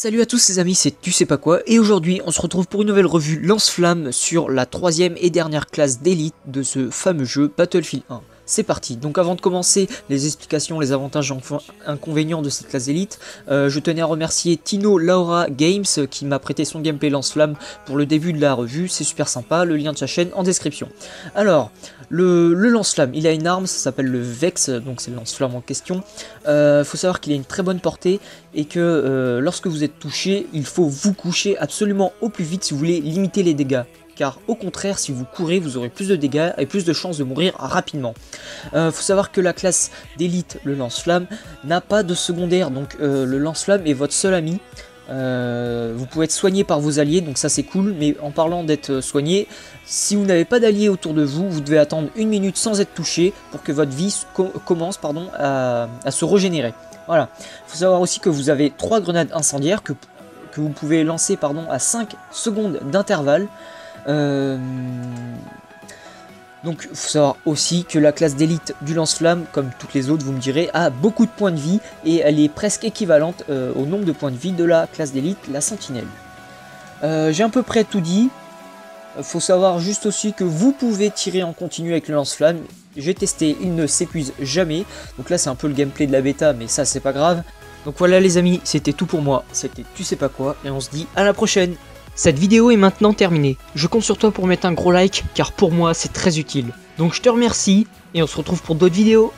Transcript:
Salut à tous les amis, c'est tu sais pas quoi, et aujourd'hui on se retrouve pour une nouvelle revue lance-flamme sur la troisième et dernière classe d'élite de ce fameux jeu Battlefield 1. C'est parti, donc avant de commencer les explications, les avantages et inconvénients de cette classe d'élite, euh, je tenais à remercier Tino Laura Games qui m'a prêté son gameplay lance-flamme pour le début de la revue, c'est super sympa, le lien de sa chaîne en description. Alors, le, lance-flamme, il a une arme, ça s'appelle le Vex, donc c'est le lance-flamme en question. Il euh, faut savoir qu'il a une très bonne portée et que euh, lorsque vous êtes touché, il faut vous coucher absolument au plus vite si vous voulez limiter les dégâts car au contraire, si vous courez, vous aurez plus de dégâts et plus de chances de mourir rapidement. Euh, faut savoir que la classe d'élite, le lance-flamme, n'a pas de secondaire, donc euh, le lance-flamme est votre seul ami. Euh, vous pouvez être soigné par vos alliés, donc ça c'est cool, mais en parlant d'être soigné, si vous n'avez pas d'alliés autour de vous, vous devez attendre une minute sans être touché pour que votre vie commence pardon, à, se régénérer. Voilà. Il faut savoir aussi que vous avez trois grenades incendiaires que, que vous pouvez lancer pardon, à 5 secondes d'intervalle. Euh, donc il faut savoir aussi que la classe d'élite du lance-flamme, comme toutes les autres vous me direz, a beaucoup de points de vie et elle est presque équivalente euh, au nombre de points de vie de la classe d'élite, la sentinelle. Euh, j'ai à peu près tout dit. Faut savoir juste aussi que vous pouvez tirer en continu avec le lance-flamme. J'ai testé, il ne s'épuise jamais. Donc là c'est un peu le gameplay de la bêta, mais ça c'est pas grave. Donc voilà les amis, c'était tout pour moi. C'était tu sais pas quoi, et on se dit à la prochaine cette vidéo est maintenant terminée. Je compte sur toi pour mettre un gros like car pour moi c'est très utile. Donc je te remercie et on se retrouve pour d'autres vidéos.